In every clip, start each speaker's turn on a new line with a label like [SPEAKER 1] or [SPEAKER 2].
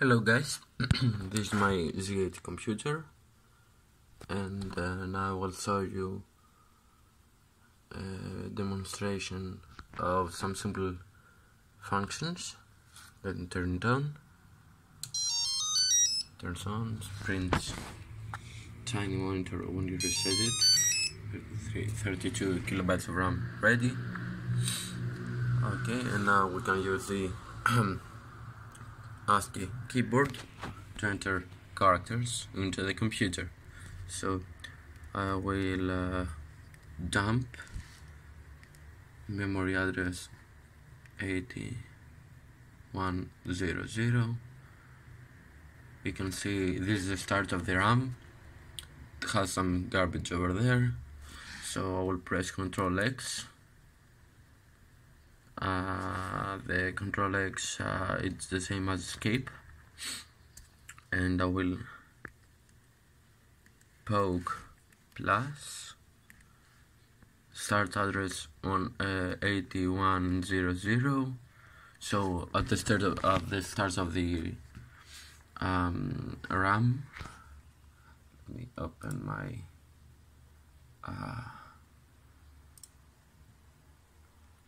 [SPEAKER 1] Hello guys, this is my Z80 computer and uh, now I will show you a demonstration of some simple functions. Let me turn it on. Turns on, prints tiny monitor when you reset it. 32 kilobytes of RAM ready. Okay, and now we can use the ASCII keyboard to enter characters into the computer. So I will uh, dump memory address 8100. You can see this is the start of the RAM. It has some garbage over there. So I will press Ctrl X uh, the control X uh, it's the same as escape. And I will poke plus start address on uh, 8100 so at the start of, the start of the um, RAM let me open my uh,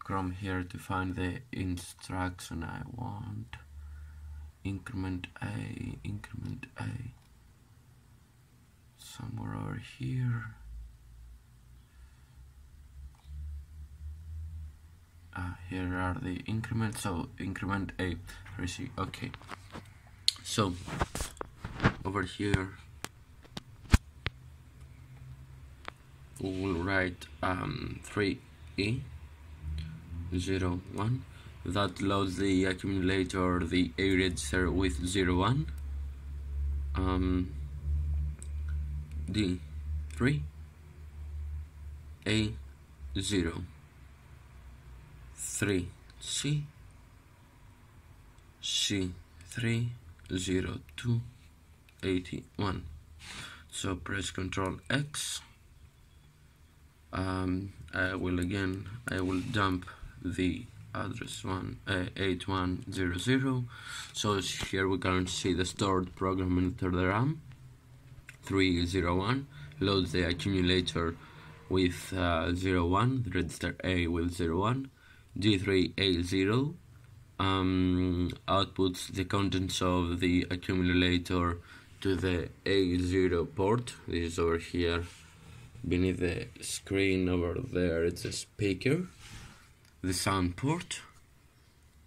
[SPEAKER 1] Chrome here to find the instruction I want. Increment A increment A. Somewhere over here. Uh, here are the increments. So increment A. See. Okay. So over here. We'll write um, 3E zero one. That loads the accumulator the A register with zero one. Um, D three. A zero. Three C. C three zero two eighty one so press Control X. Um, I will again I will dump the address one uh, 8100 so here we can see the stored program into the RAM 301 loads the accumulator with uh, 01 the register A with 01 D3A0 um, outputs the contents of the accumulator to the A0 port. This is over here beneath the screen. Over there it's a speaker the sound port.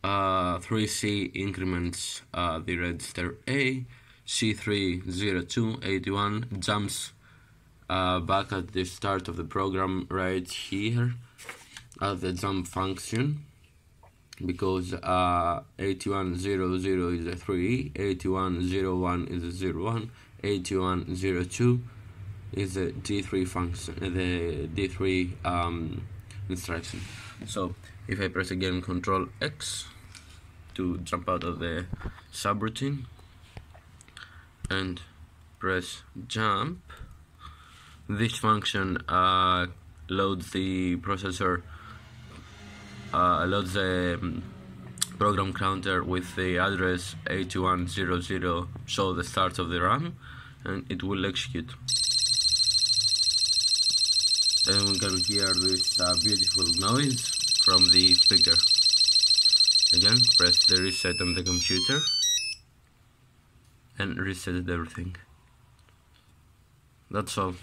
[SPEAKER 1] Uh, 3C increments uh, the register A. C30281 jumps uh, back at the start of the program right here at the jump function because uh, 8100 is a 3 8101 is a 01 8102 is a D3 function the D3 um, instruction. So if I press again Control X to jump out of the subroutine and press jump this function uh, loads the processor uh, loads the um, program counter with the address 8100 so the start of the RAM and it will execute then we can hear this uh, beautiful noise from the speaker. Again press the reset on the computer and reset everything. That's all